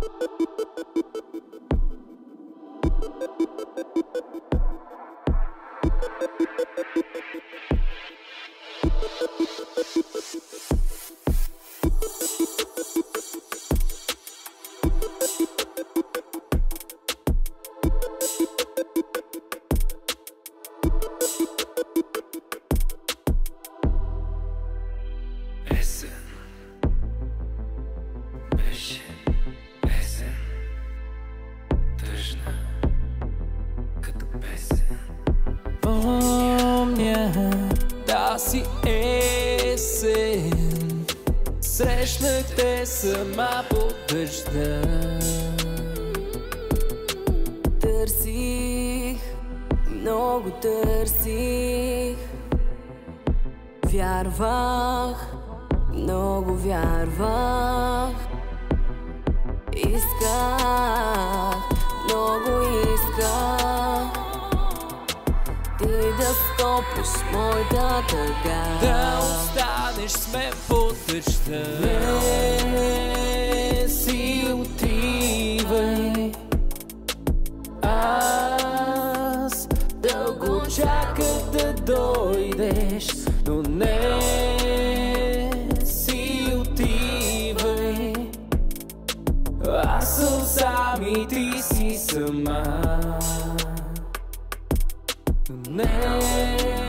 Есен Тъжна Като песен. Помня тази есен. Срещнах те сама по дъжда Търсих, много търсих. Вярвах, много вярвах Ти да стопиш моята тъга. Да останеш с мен по дъжда Не си отивай. Аз дълго чаках да дойдеш Но не си отивай. Аз съм сам и ти си сама The